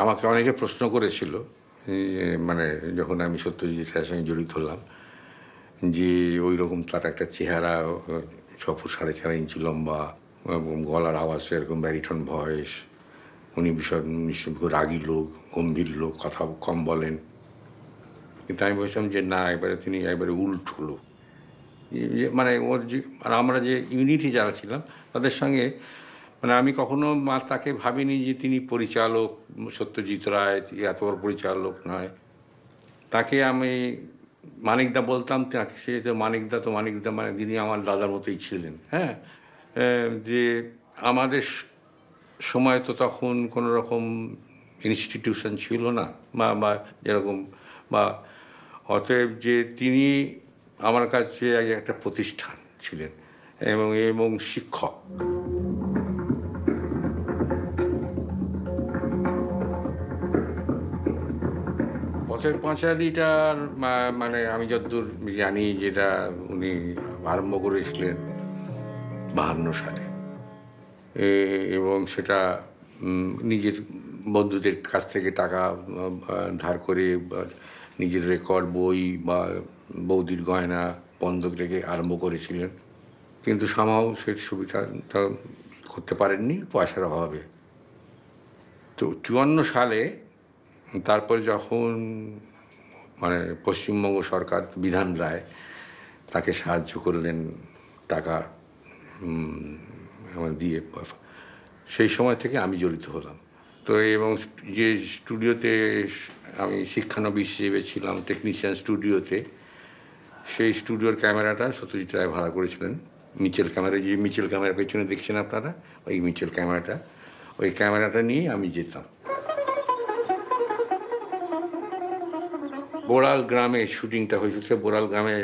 আমাকে অনেকে প্রশ্ন করেছিল মানে যখন আমি সত্যজিতের সঙ্গে জড়িত হলাম, যে ওই রকম তার একটা চেহারা ছ ফুট সাড়ে চার ইঞ্চি লম্বা গলার আওয়াজ এরকম ব্যারিটন ভয়েস, উনি ভীষণ রাগী লোক, গম্ভীর লোক, কথা কম বলেন। কিন্তু আমি বলছিলাম যে, না, এবারে তিনি একবারে উল্ট যে- মানে ওর যে আর আমরা যে ইউনিটি যারা ছিলাম, তাদের সঙ্গে মানে আমি কখনো মা তাকে ভাবিনি যে তিনি পরিচালক, সত্যজিৎ রায় এত বড় পরিচালক নয়। তাকে আমি মানিকদা বলতাম, তাকে সে তো মানিকদা তো মানিকদা মানে তিনি আমার দাদার মতোই ছিলেন হ্যাঁ? যে আমাদের সময় তো তখন কোনো রকম ইনস্টিটিউশন ছিল না, বা বা যেরকম, বা অতএব যে তিনি আমার কাছে এক- একটা প্রতিষ্ঠান ছিলেন, এবং এবং শিক্ষক। পাঁচালিটার মানে আমি যতদূর জানি যেটা উনি আরম্ভ করেছিলেন বাহান্ন সালে। এবং সেটা নিজের বন্ধুদের কাছ থেকে টাকা ধার করে নিজের রেকর্ড, বই বা বৌদির গয়না বন্ধক রেখে আরম্ভ করেছিলেন। কিন্তু সামাও সে সুবিধাটা করতে পারেননি পয়সার অভাবে। তো চুয়ান্ন সালে তারপরে যখন মানে পশ্চিমবঙ্গ সরকার বিধান রায়, তাকে সাহায্য করলেন টাকা আমার দিয়ে, সেই সময় থেকে আমি জড়িত হলাম। তো এবং যে স্টুডিওতে আমি শিক্ষানবিশ হিসেবে ছিলাম টেকনিশিয়ান স্টুডিওতে, সেই স্টুডিওর ক্যামেরাটা সত্যজিৎ রায় ভাড়া করেছিলেন। মিচেল ক্যামেরা, যে মিচেল ক্যামেরার পেছনে দেখছেন আপনারা? ওই মিচেল ক্যামেরাটা। ওই ক্যামেরাটা নিয়ে আমি যেতাম। বোড়াল গ্রামে শুটিংটা হয়েছিল, সে বোড়াল গ্রামে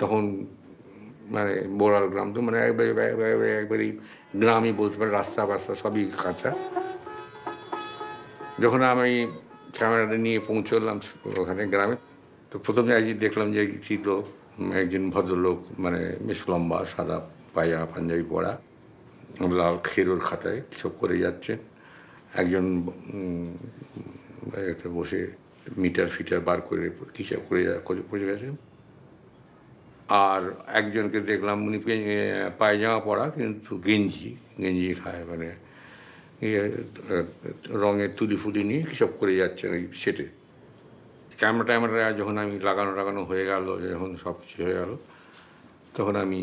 তখন মানে বোড়াল গ্রাম তো মানে একবারে একবারে, একবারেই গ্রামই বলতে পারে, রাস্তা বাস্তা সবই কাঁচা। যখন আমি ক্যামেরাটা নিয়ে পৌঁছলাম ওখানে গ্রামে, তো প্রথমে একদিন দেখলাম যে ছিল একজন ভদ্রলোক মানে বেশ লম্বা, সাদা পায়জামা পাঞ্জাবি পরা, লাল খেরোর খাতায় সব করে যাচ্ছে একজন একটা বসে মিটার ফিটার বার করে কিসব করে করে গেছে। আর একজনকে দেখলাম উনি পায়জামা পরা, কিন্তু গেঞ্জি গেঞ্জি খায় মানে রঙের তুলি ফুলি নিয়ে কিসব করে যাচ্ছেন ওই সেটে ক্যামেরা ট্যামেরা যখন আমি লাগানো লাগানো হয়ে গেল, যখন সব কিছু হয়ে গেল, তখন আমি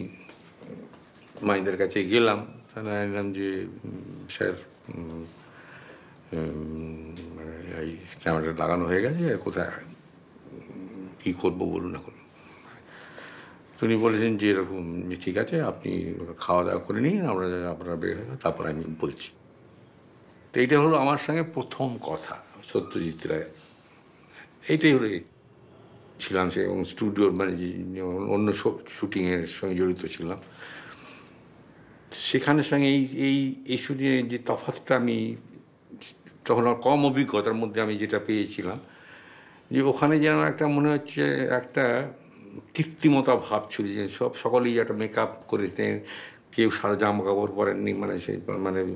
মাইদের কাছে গেলাম। জানলাম যে স্যার এই ক্যামেরাটা লাগানো হয়ে গেছে, কোথায় কী করব বলুন এখন। তিনি বলেছেন যে এরকম ঠিক আছে, আপনি খাওয়া দাওয়া করে নিন, আমরা আপনারা বের হয়ে তারপর আমি বলছি। তো এইটা হলো আমার সঙ্গে প্রথম কথা, সত্যজিৎ রায়ের। এইটাই হলো ছিলাম সে, এবং স্টুডিওর মানে অন্য শুটিংয়ের সঙ্গে জড়িত ছিলাম। সেখানের সঙ্গে এই এই এই শুটিংয়ের যে তফাৎটা আমি তখন আমার কম অভিজ্ঞতার মধ্যে আমি যেটা পেয়েছিলাম, যে ওখানে যেন একটা মনে হচ্ছে একটা কৃত্রিমতা ভাব ছিল, যে সব সকলেই একটা মেকআপ করেছেন কেউ সারা জামা কাপড় পরেননি মানে সেই মানে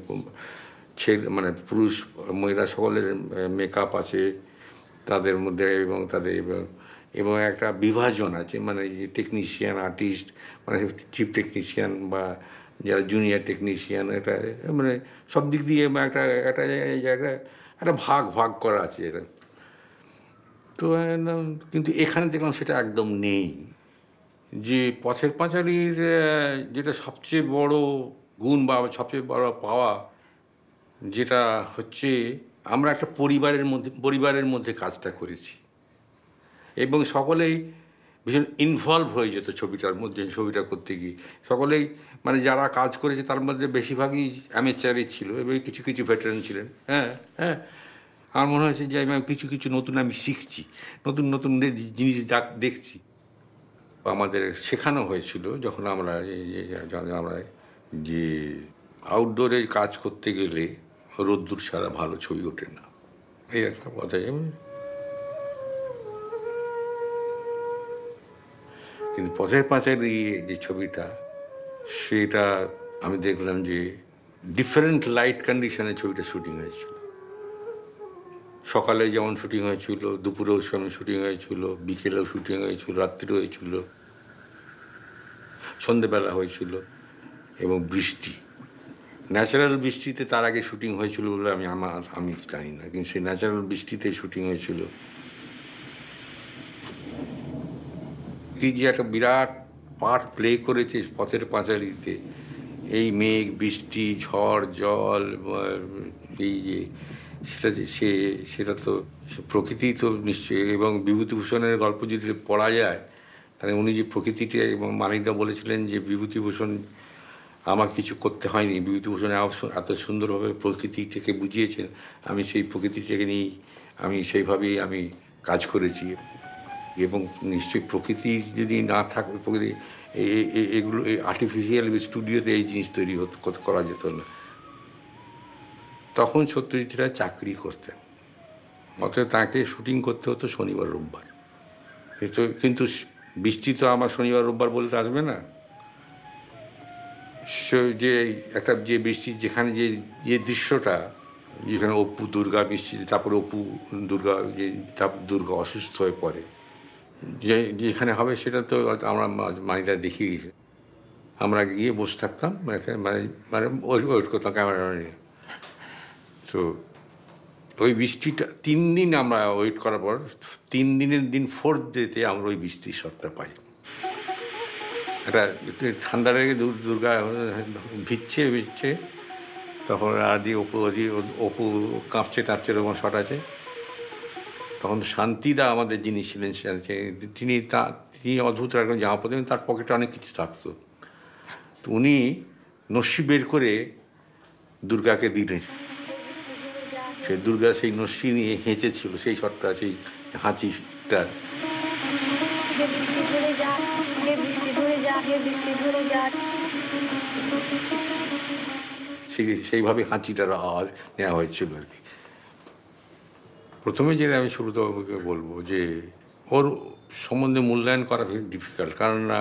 ছেলে মানে পুরুষ, মহিলা সকলের মেকআপ আছে তাদের মধ্যে এবং তাদের এবং- একটা বিভাজন আছে মানে যে টেকনিশিয়ান আর্টিস্ট মানে চিফ টেকনিশিয়ান বা যারা জুনিয়র টেকনিশিয়ান এটা মানে সব দিক দিয়ে একটা একটা জায়গায় একটা ভাগ ভাগ করা আছে এটা তো কিন্তু এখানে দেখলাম সেটা একদম নেই। যে পথের পাঁচালীর যেটা সবচেয়ে বড় গুণ বা সবচেয়ে বড় পাওয়া, যেটা হচ্ছে আমরা একটা পরিবারের মধ্যে পরিবারের মধ্যে কাজটা করেছি। এবং সকলেই ভীষণ ইনভলভ হয়ে যেত ছবিটার মধ্যে, ছবিটা করতে গিয়ে। সকলেই মানে যারা কাজ করেছে তার মধ্যে বেশিরভাগই অ্যামেচারই ছিল এবং কিছু কিছু ভেটারেন ছিলেন। হ্যাঁ হ্যাঁ। আমার মনে হয়েছে যে, আমি কিছু কিছু নতুন আমি শিখছি। নতুন নতুন জিনিস দেখ- দেখছি। আমাদের শেখানো হয়েছিল যখন আমরা আমরা যে আউটডোরে কাজ করতে গেলে রোদ্দুর ছাড়া ভালো ছবি ওঠে না। এই একটা কথা। কিন্তু পথের পাঁচালি যে ছবিটা, সেটা আমি দেখলাম যে ডিফারেন্ট লাইট কন্ডিশনে ছবিটা শুটিং হয়েছিল। সকালে যেমন শুটিং হয়েছিল, দুপুরেও সময় শুটিং হয়েছিল, বিকেলেও শুটিং হয়েছিল, রাত্রিও হয়েছিল, সন্ধেবেলা হয়েছিল এবং বৃষ্টি। ন্যাচারাল বৃষ্টিতে তার আগে শুটিং হয়েছিল বলে আমি, আমার, আমি জানি না, কিন্তু সেই ন্যাচারাল বৃষ্টিতে শুটিং হয়েছিল। কি যে একটা বিরাট পার্ট প্লে করেছে পথের পাঁচালিতে। এই মেঘ, বৃষ্টি, ঝড়, জল এই যে, সেটা যে, সে, সেটা তো প্রকৃতি তো নিশ্চয়ই, এবং বিভূতিভূষণের গল্প যদি পড়া যায়, তাহলে উনি যে প্রকৃতিটা এবং মানিকদা বলেছিলেন যে বিভূতিভূষণ আমার কিছু করতে হয়নি, বিভূতিভূষণ এত সুন্দরভাবে প্রকৃতিটাকে বুঝিয়েছেন, আমি সেই প্রকৃতিটাকে নিয়েই, আমি সেইভাবেই আমি কাজ করেছি। এবং নিশ্চয়ই প্রকৃতি যদি না থাকে প্রকৃতি এগুলো আর্টিফিশিয়াল স্টুডিওতে এই জিনিস তৈরি হতো করা যেত না। তখন সত্যজিৎ রায় চাকরি করতেন। অতএব তাকে শুটিং করতে হতো শনিবার, রোববার। কিন্তু বৃষ্টি তো আমার শনিবার, রোববার বলতে আসবে না। যে একটা যে বৃষ্টি, যেখানে যে যে দৃশ্যটা, যেখানে অপু দুর্গা বৃষ্টি, তারপরে অপু দুর্গা, যে দুর্গা অসুস্থ হয়ে পড়ে। যে যেখানে হবে সেটা তো আমরা মানিদা দেখিয়ে গেছে আমরা গিয়ে বসে থাকতাম মানে মানে ওয়েট করতাম ক্যামেরা নিয়ে তো ওই বৃষ্টিটা, তিন দিন আমরা ওয়েট করার পর, তিন দিনের দিন ফোর্থ ডেতে আমরা ওই বৃষ্টির শটটা পাই। একটা ঠান্ডা লেগে দুর্গা ভিজছে ভিজছে, তখন আদি, অপু আদি অপু কাঁপছে, টাঁপছে, এরকম শট আছে। তখন শান্তিদা আমাদের যিনি ছিলেন তিনি তা, তিনি অদ্ভুত একজন জামা পড়তেন তার পকেটে অনেক কিছু থাকতো। তো উনি নস্যি বের করে দুর্গাকে দিলেন। সে দুর্গা সেই নস্যি নিয়ে হেঁচেছিল, সেই শটটা, সেই হাঁচিটা। সেইভাবে হাঁচিটার আওয়াজ নেওয়া হয়েছিল আর কি। প্রথমে যেটা আমি শুরুতবাবুকে বলব যে ওর সম্বন্ধে মূল্যায়ন করা ভেরি ডিফিকাল্ট কারণ না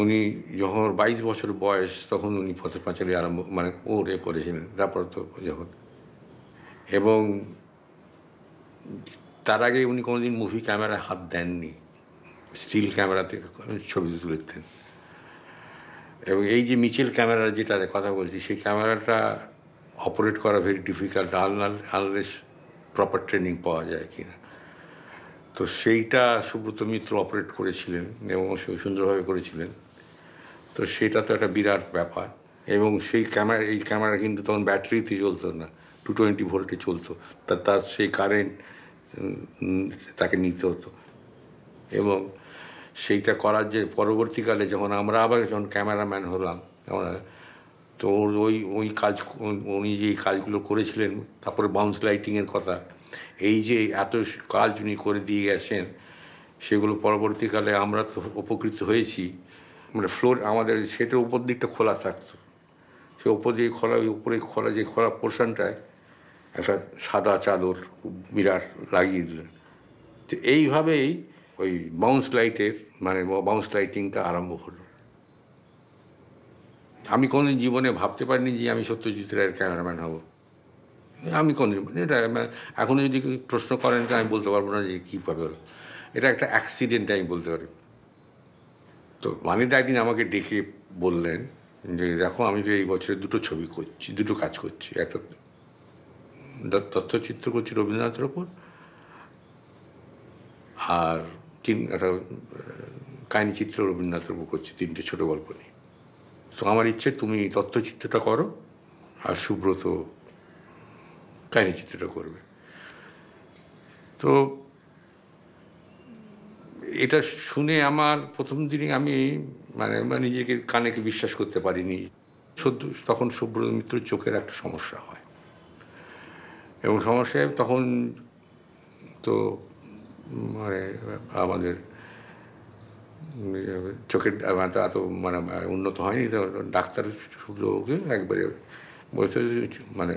উনি যখন বাইশ বছর বয়স তখন উনি পথের পাঁচালি আরম্ভ মানে ও রে করেছিলেন তারপর তো যখন। এবং তার আগে উনি কোনোদিন মুভি ক্যামেরায় হাত দেননি স্টিল ক্যামেরাতে ছবি তুলেতেন এবং এই যে মিচেল ক্যামেরার যেটা কথা বলছি, সেই ক্যামেরাটা অপারেট করা very difficult unless proper training পাওয়া যায় কি না তো সেইটা সুব্রত মিত্র অপারেট করেছিলেন এবং সুন্দরভাবে করেছিলেন। তো সেটা তো একটা বিরাট ব্যাপার এবং সেই ক্যামেরা এই ক্যামেরা কিন্তু তখন ব্যাটারিতে চলতো না টু টোয়েন্টি ভোল্টে চলতো। তা তার সেই কারেন্ট তাকে নিতে হতো। এবং সেইটা করার যে পরবর্তীকালে যখন আমরা আবার যখন ক্যামেরাম্যান হলাম, আমরা তো ওই ওই কাজ, উনি যে কাজগুলো করেছিলেন, তারপরে বাউন্স লাইটিংয়ের কথা, এই যে এত কাজ উনি করে দিয়ে গেছেন, সেগুলো পরবর্তীকালে আমরা তো উপকৃত হয়েছি। মানে ফ্লোর আমাদের সেটার উপর দিকটা খোলা থাকতো। সে উপর দিয়ে খোলা, ওই উপরে খোলা, যে খোলা পোর্শনটায় একটা সাদা চাদর বিরাট লাগিয়ে দিলেন। তো এইভাবেই ওই বাউন্স লাইটের মানে বাউন্স লাইটিংটা আরম্ভ হলো। আমি কোনো জীবনে ভাবতে পারিনি যে আমি সত্যজিৎ রায়ের ক্যামেরাম্যান হব। আমি কোন এটা এখনও যদি প্রশ্ন করেন তো আমি বলতে পারব না যে কীভাবে হলো এটা একটা অ্যাক্সিডেন্ট আমি বলতে পারি। তো মানিদা একদিন আমাকে ডেকে বললেন যে, দেখো, আমি তো এই বছরে দুটো ছবি করছি, দুটো কাজ করছি। একটা তথ্যচিত্র করছি রবীন্দ্রনাথের ওপর আর তিন একটা কাহিনী চিত্র রবীন্দ্রনাথের উপর করছি, তিনটে ছোটো গল্প নিয়ে। তো আমার ইচ্ছে, তুমি তথ্যচিত্রটা করো আর সুব্রত কাহিনী চিত্রটা করবে। তো এটা শুনে আমার প্রথম দিনে আমি মানে নিজেকে কানেকে বিশ্বাস করতে পারিনি। সদ্য তখন সুব্রত মিত্রের চোখের একটা সমস্যা হয়। এবং সমস্যায় তখন তো মানে আমাদের চোখের এত মানে উন্নত হয়নি তো, ডাক্তার শুধুকে একবারে বলছে মানে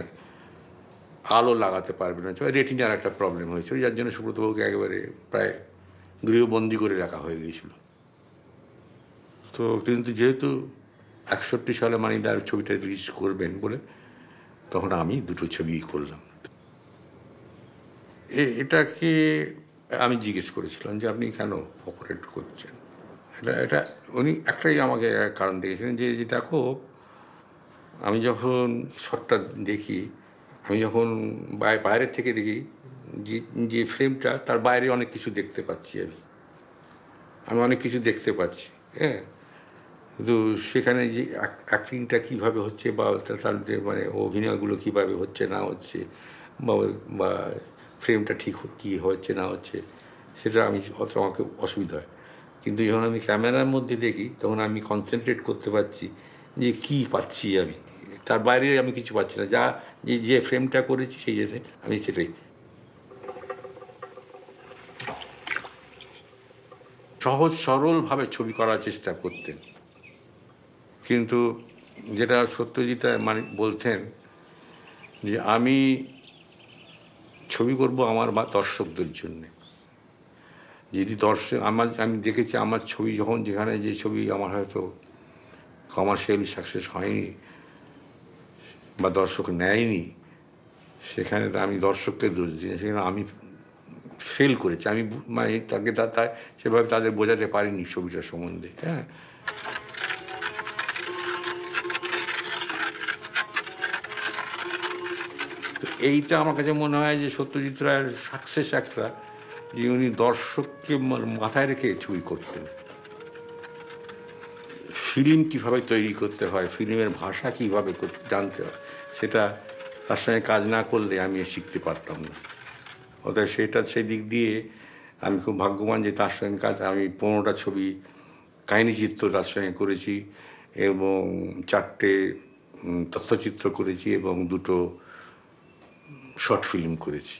আলো লাগাতে পারবে না। রেটিনার একটা প্রবলেম হয়েছিল, যার জন্য সুব্রতবাবুকে একেবারে প্রায় গৃহবন্দী করে রাখা হয়ে গিয়েছিল। তো কিন্তু যেহেতু একষট্টি সালে মানিদার ছবিটা রিলিজ করবেন বলে, তখন আমি দুটো ছবি করলাম। এটাকে আমি জিজ্ঞেস করেছিলাম যে, আপনি কেন অপারেট করছেন? এটা এটা উনি একটাই আমাকে কারণ দেখেছিলেন যে দেখো, আমি যখন শটটা দেখি, আমি যখন বাই- বাইরের থেকে দেখি, যে যে ফ্রেমটা, তার বাইরে অনেক কিছু দেখতে পাচ্ছি আমি। আমি অনেক কিছু দেখতে পাচ্ছি হ্যাঁ? কিন্তু সেখানে যে অ্যাক্টিংটা কীভাবে হচ্ছে বা তার যে মানে অভিনয়গুলো কীভাবে হচ্ছে না হচ্ছে, বা বা ফ্রেমটা ঠিক কী হচ্ছে না হচ্ছে, সেটা আমি অত আমাকে অসুবিধা হয়। কিন্তু যখন আমি ক্যামেরার মধ্যে দেখি, তখন আমি কনসেন্ট্রেট করতে পারছি যে কী পাচ্ছি আমি। তার বাইরে আমি কিছু পাচ্ছি না। যা, যে যে ফ্রেমটা করেছি, সেই জন্য আমি সেটাই। সহজ, সরলভাবে ছবি করার চেষ্টা করতেন। কিন্তু যেটা সত্যজিৎ মানে বলতেন যে, আমি ছবি করব আমার বা, দর্শকদের জন্যে। যদি দর্শক, আমার, আমি দেখেছি আমার ছবি যখন যেখানে যে ছবি আমার হয়তো কমার্শিয়ালি সাকসেস হয়নি বা দর্শক নেয়নি, সেখানে আমি দর্শককে দোষ দিই সেখানে আমি ফেল করেছি। আমি মানে তাকে তা- সেভাবে তাদের বোঝাতে পারিনি ছবিটার সম্বন্ধে হ্যাঁ। তো এইটা আমার কাছে মনে হয় যে সত্যজিৎ রায়ের সাকসেস একটা যে উনি দর্শককে মাথায় রেখে ছবি করতেন। ফিল্ম কীভাবে তৈরি করতে হয়, ফিল্মের ভাষা কীভাবে জানতে হয়, সেটা তার সঙ্গে কাজ না করলে আমি শিখতে পারতাম না। অতএব সেটা সেই দিক দিয়ে আমি খুব ভাগ্যবান যে তার সঙ্গে কাজ, আমি পনেরোটা ছবি, কাহিনী চিত্র তার সঙ্গে করেছি এবং চারটে তথ্যচিত্র করেছি এবং দুটো শর্ট ফিল্ম করেছি।